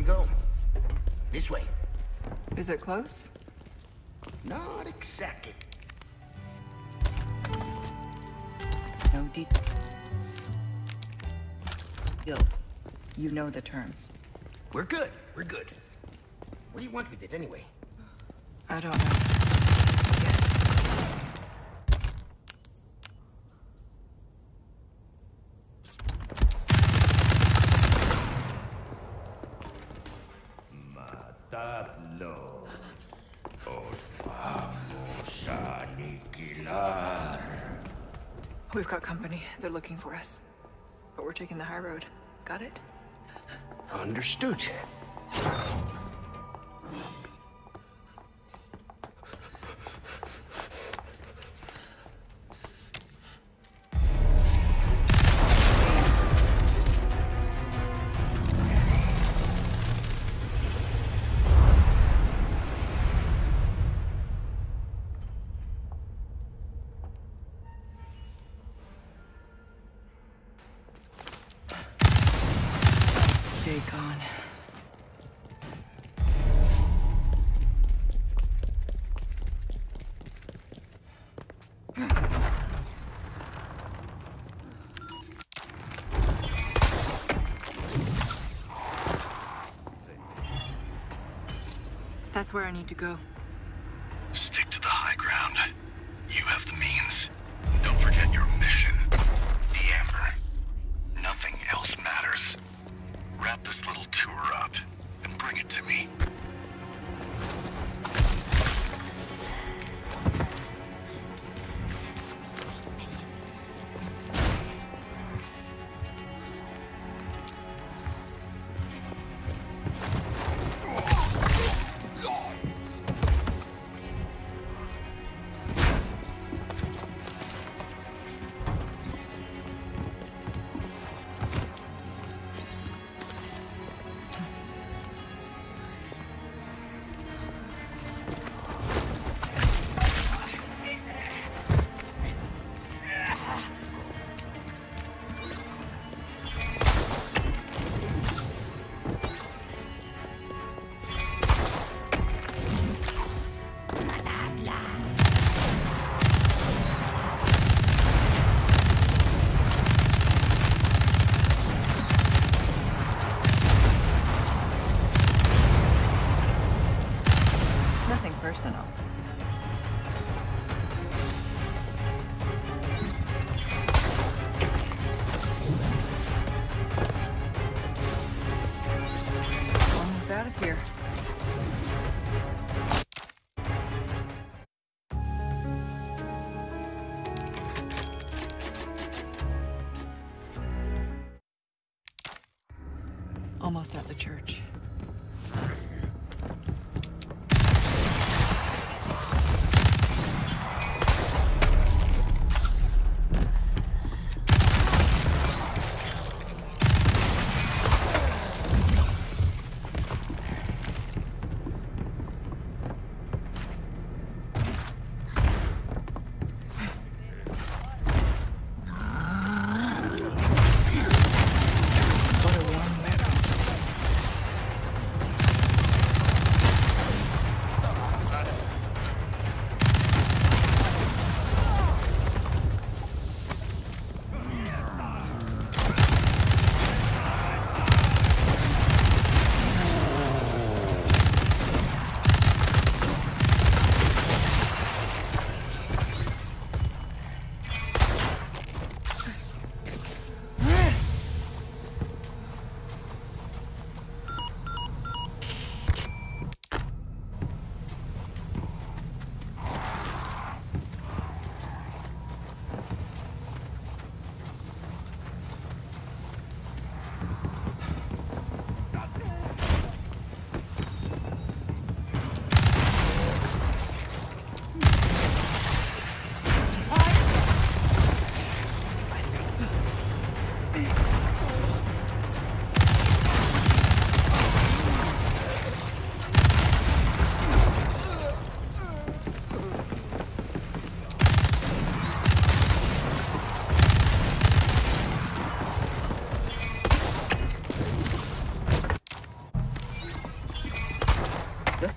we go. This way. Is it close? Not exactly. No deal. Deal. You know the terms. We're good. We're good. What do you want with it anyway? I don't know. We've got company. They're looking for us. But we're taking the high road. Got it? Understood. Where I need to go. Nothing personal.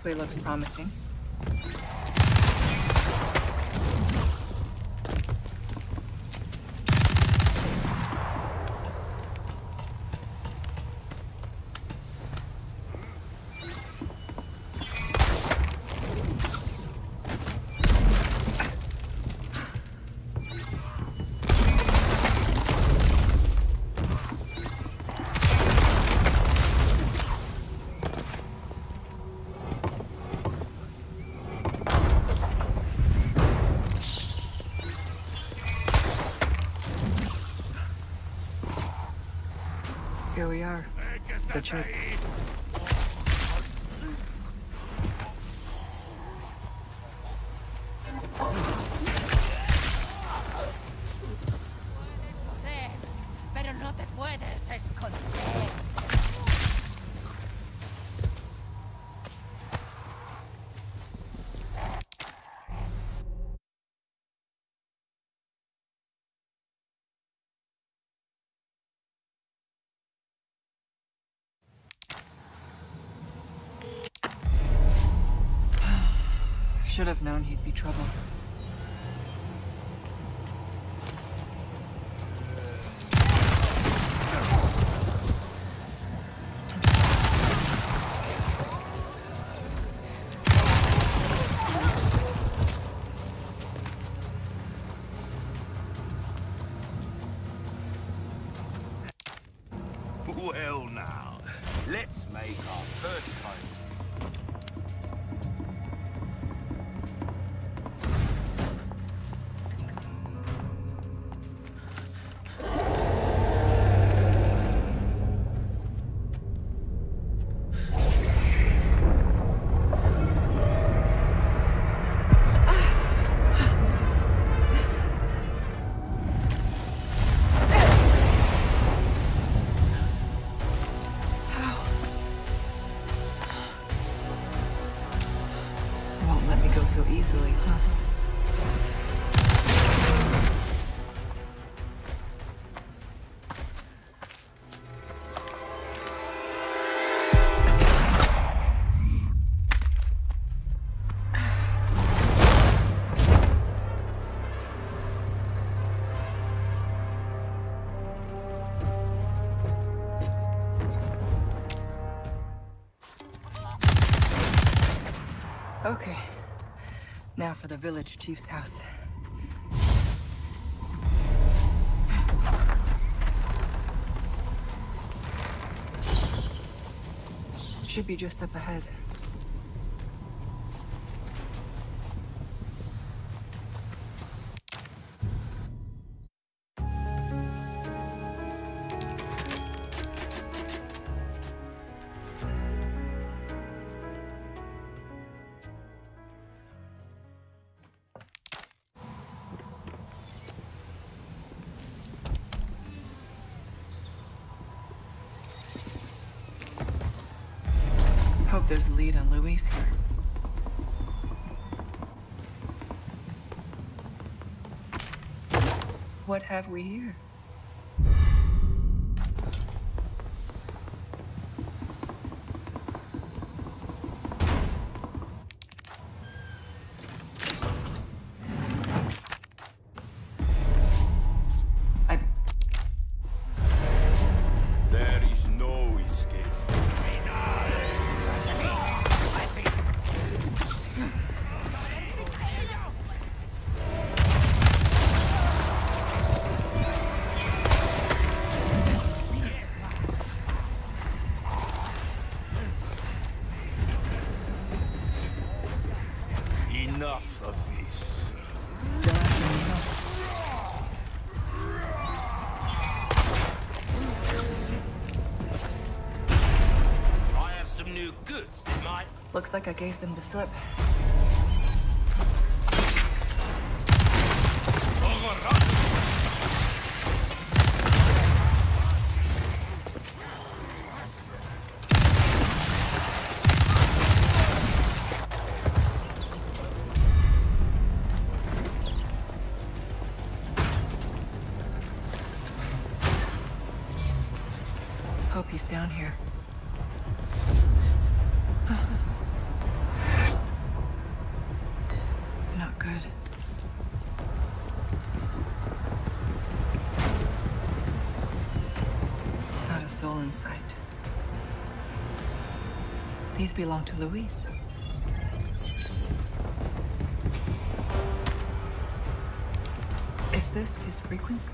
This looks promising. The church. Should have known he'd be trouble. Now for the village chief's house. Should be just up ahead. Have we here? Like I gave them the slip. These belong to Luis. Is this his frequency?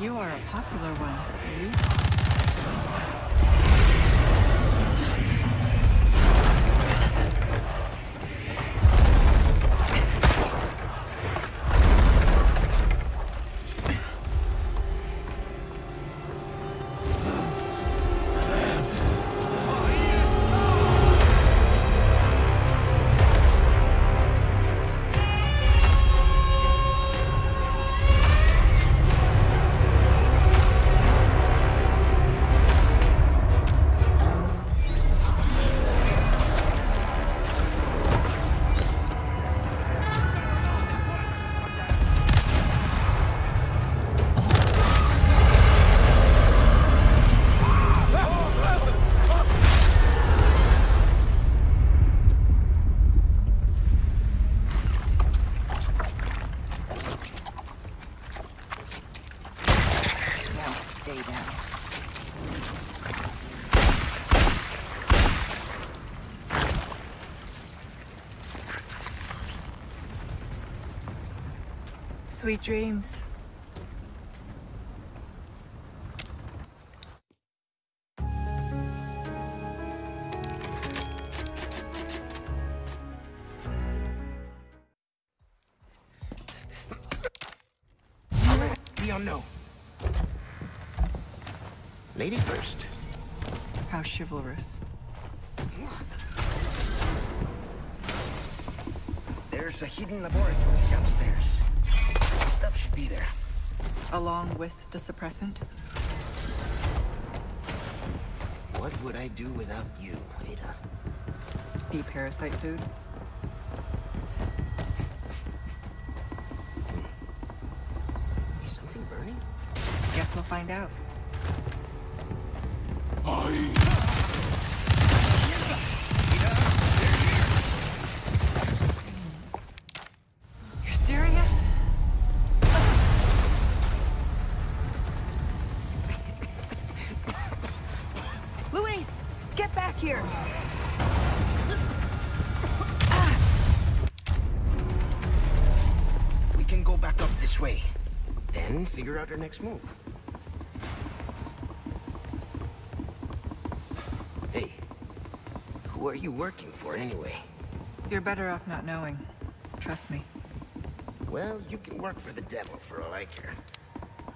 You are a popular one, Sweet dreams. The unknown. Lady first. How chivalrous. There's a hidden laboratory downstairs. Stuff should be there. Along with the suppressant? What would I do without you, Ada? Be parasite food? Is something burning? Guess we'll find out. You're next move. Hey, who are you working for anyway? You're better off not knowing. Trust me. Well, you can work for the devil for all I care.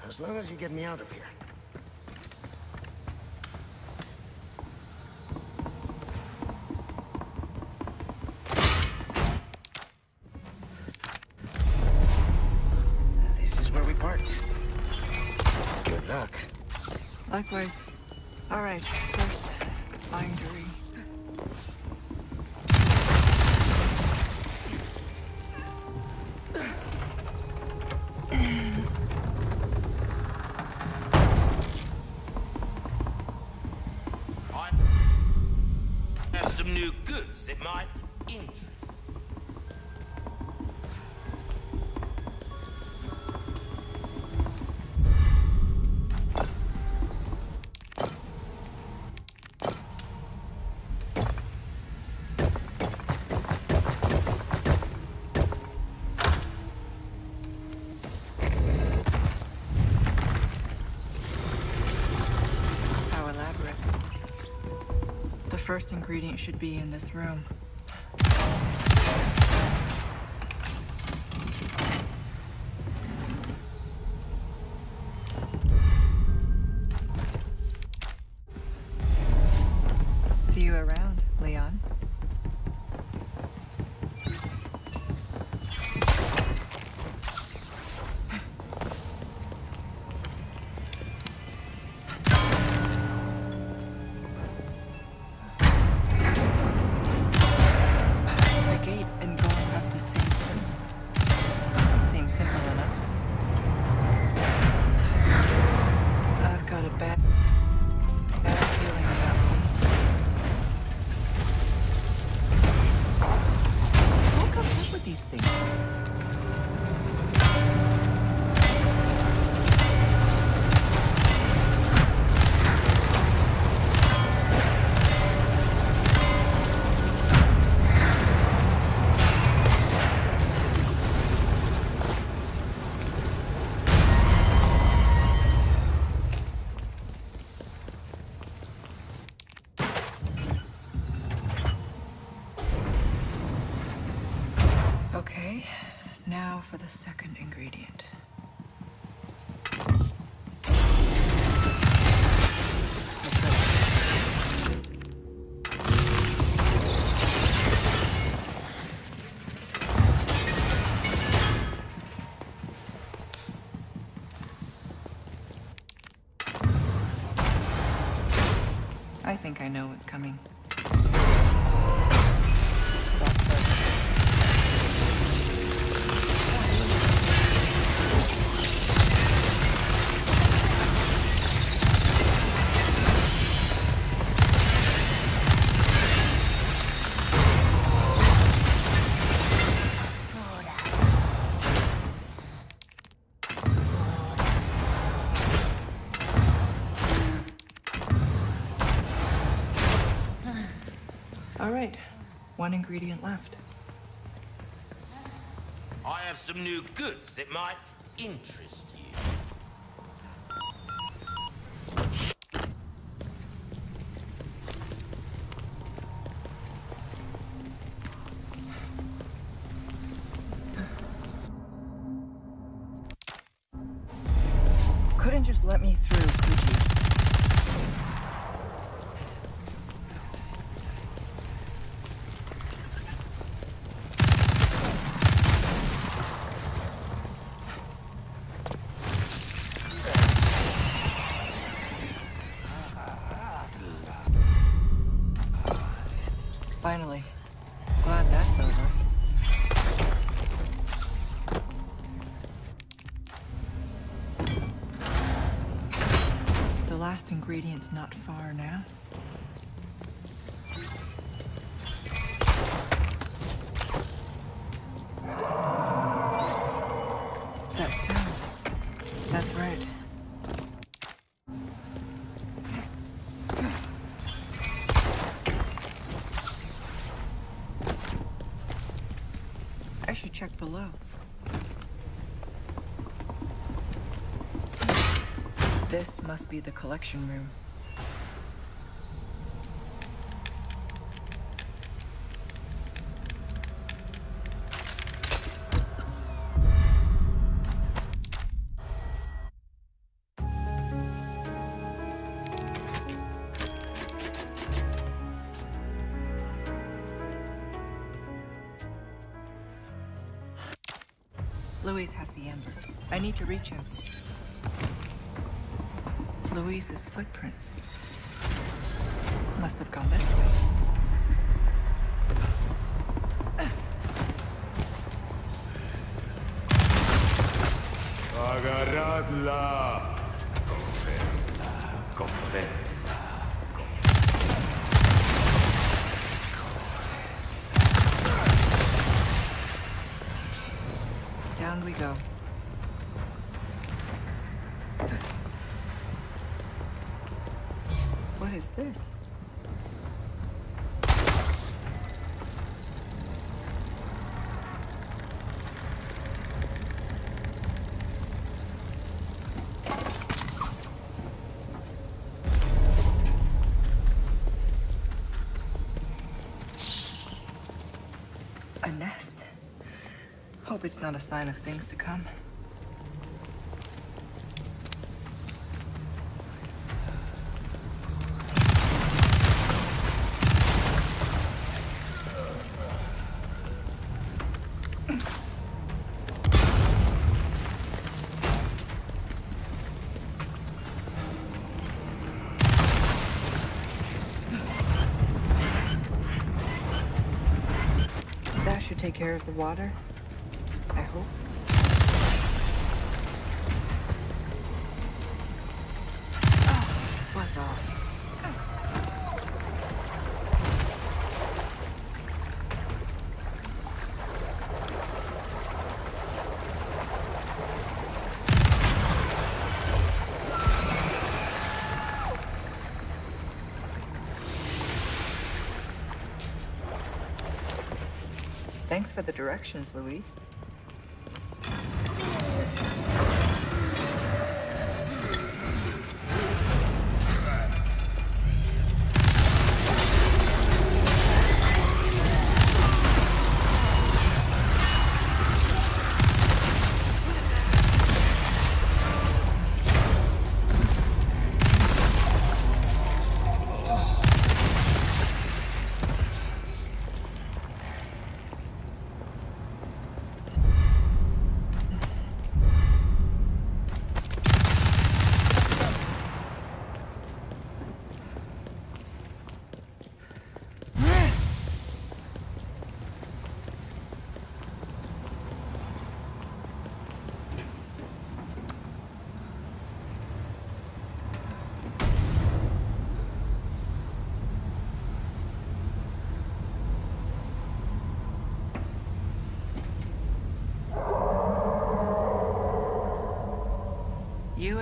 As long as you get me out of here. Likewise. All right, first, bindery. First ingredient should be in this room. Second one ingredient left. I have some new goods that might interest you. Last ingredient's not far now. That's right. I should check below. This must be the collection room. Luis has the amber. I need to reach him. Luis's footprints. Must have gone this way. Agarradla. Down we go. What is this? A nest. Hope it's not a sign of things to come. Take care of the water. For the directions, Luis.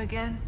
Again?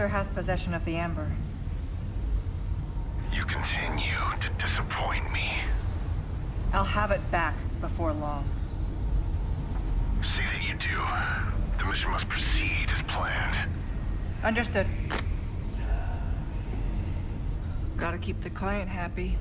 Professor has possession of the Amber. You continue to disappoint me. I'll have it back before long. See that you do. The mission must proceed as planned. Understood. Gotta keep the client happy.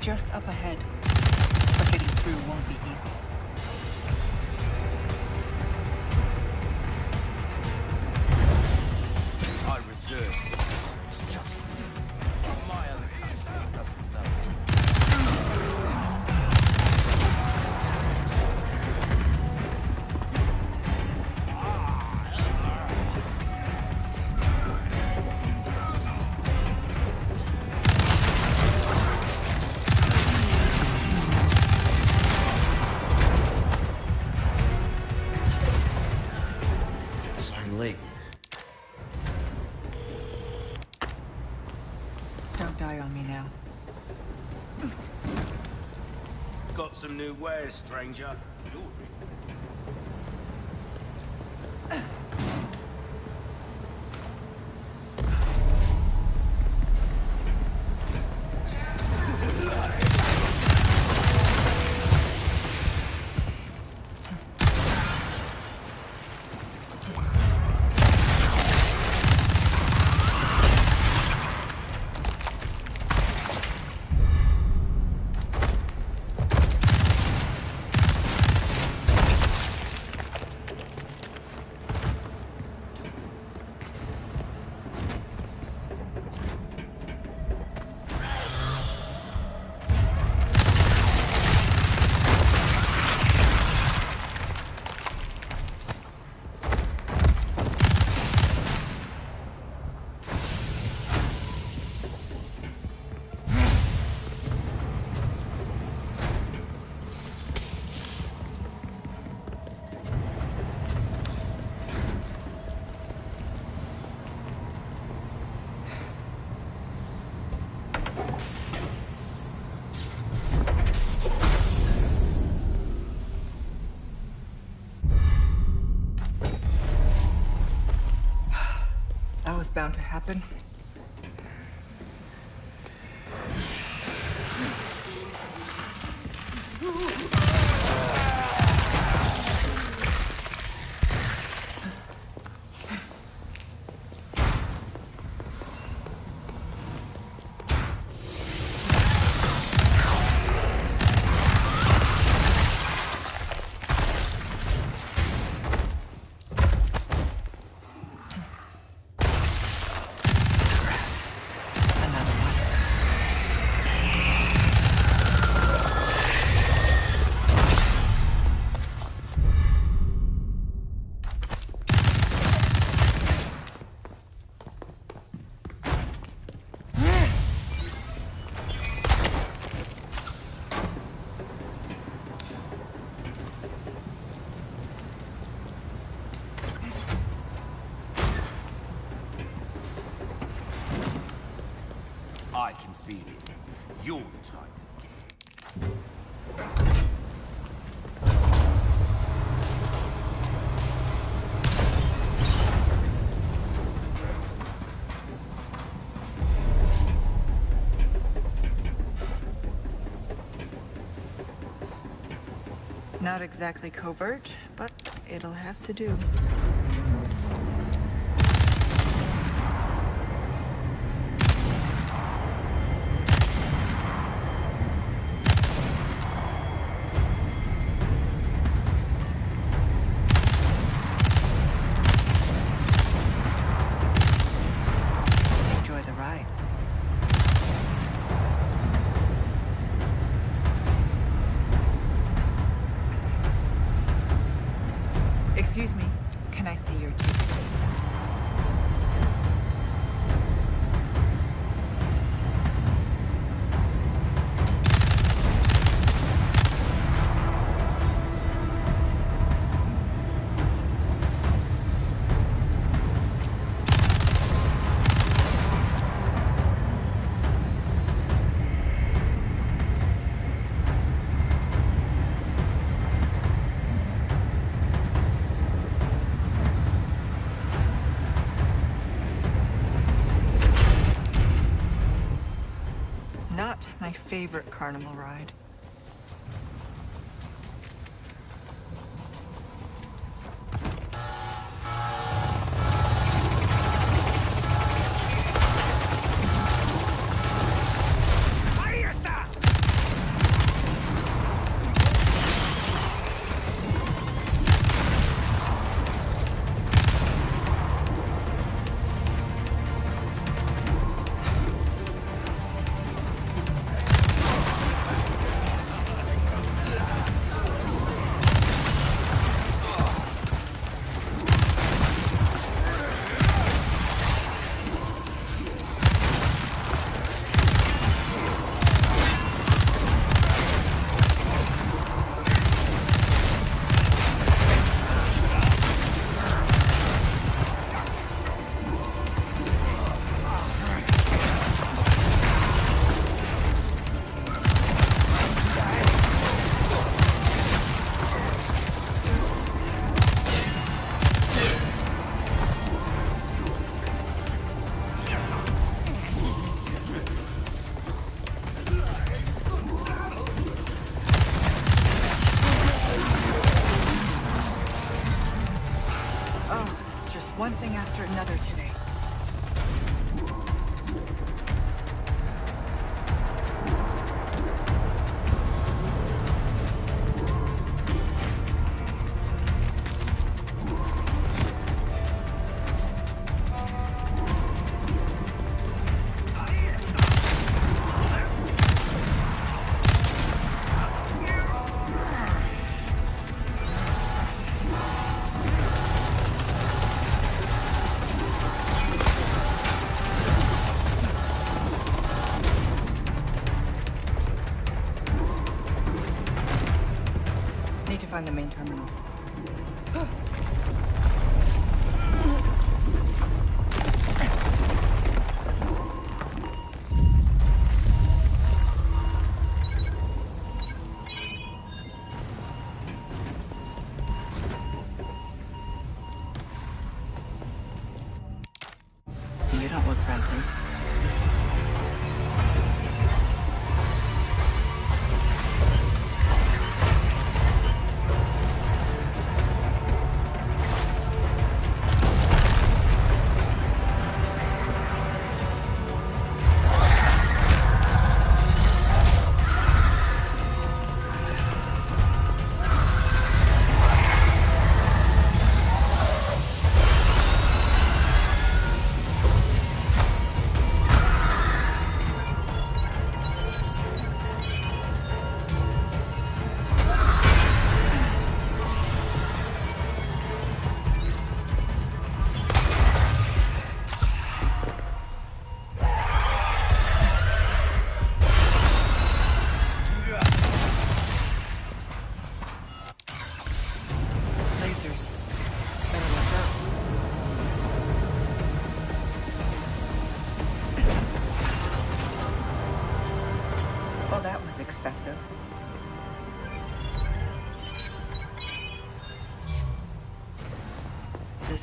Just up ahead. But getting through won't be easy. Some new wares, stranger. Not exactly covert, but it'll have to do. Favorite carnival ride.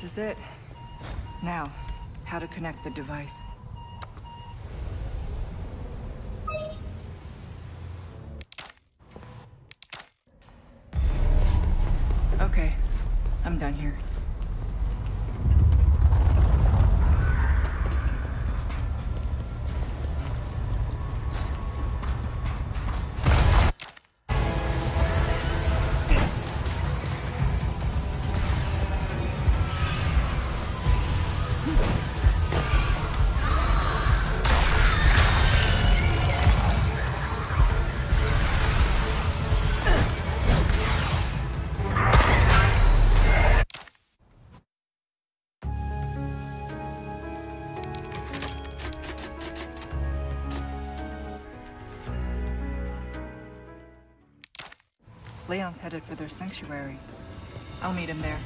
Is it. Now, how to connect the device. Leon's headed for their sanctuary. I'll meet him there.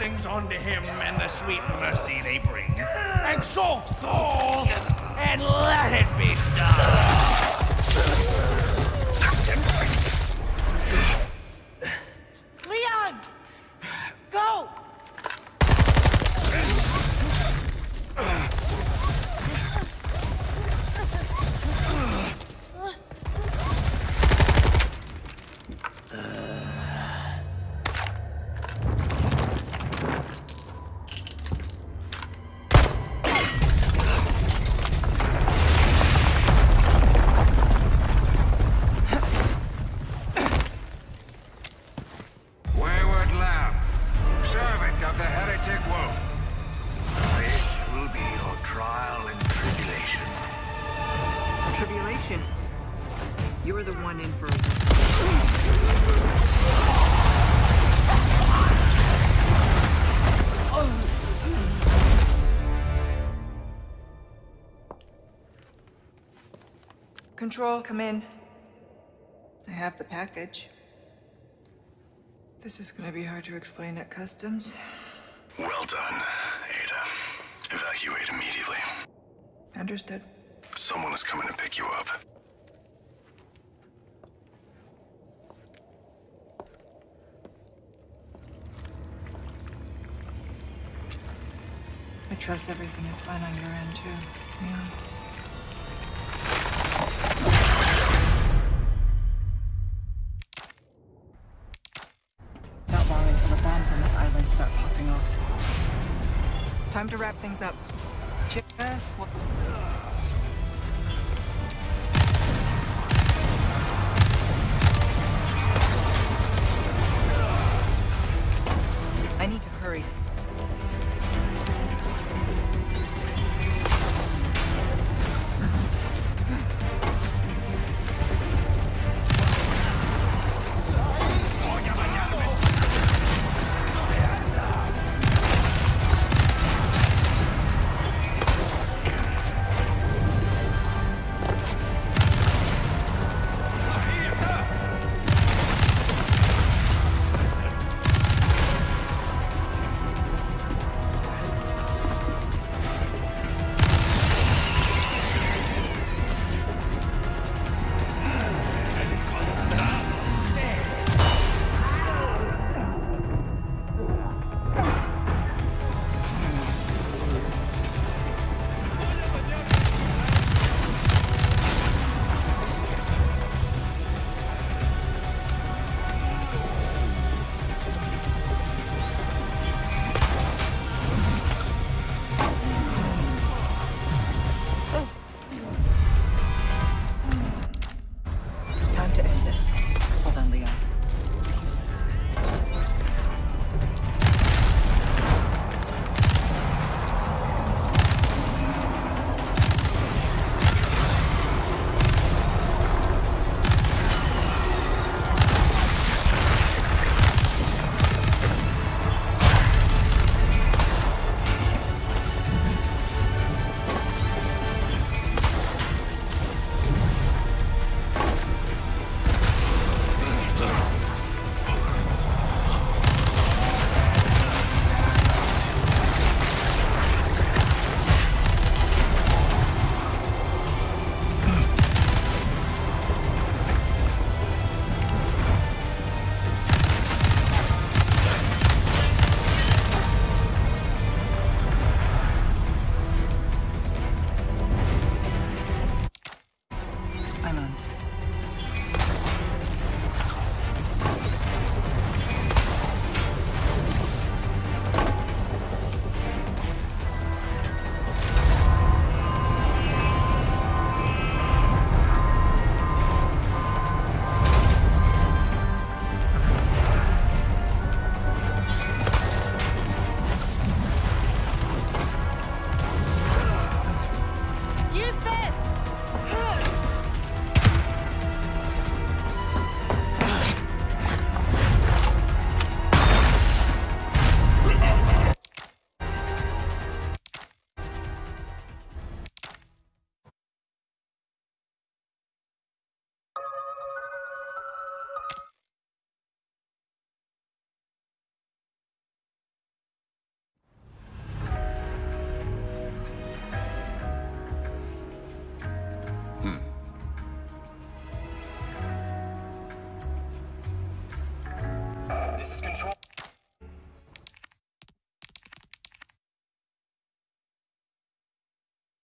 Blessings unto him and the sweet mercy they trial and tribulation. Tribulation. You were the one in for Control, come in. I have the package. This is gonna be hard to explain at customs. Well done. Evacuate immediately. Understood. Someone is coming to pick you up. I trust everything is fine on your end, too. Yeah. Time to wrap things up. Just what... I need to hurry.